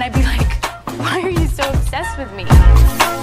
And I'd be like, why are you so obsessed with me?